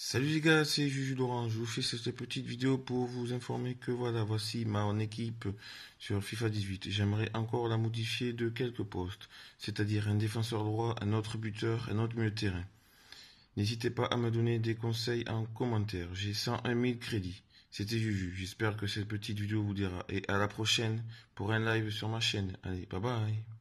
Salut les gars, c'est Juju Laurent. Je vous fais cette petite vidéo pour vous informer que voilà, voici ma équipe sur FIFA 18. J'aimerais encore la modifier de quelques postes, c'est-à-dire un défenseur droit, un autre buteur, un autre milieu de terrain. N'hésitez pas à me donner des conseils en commentaire. J'ai 101 000 crédits. C'était Juju. J'espère que cette petite vidéo vous dira. Et à la prochaine pour un live sur ma chaîne. Allez, bye bye.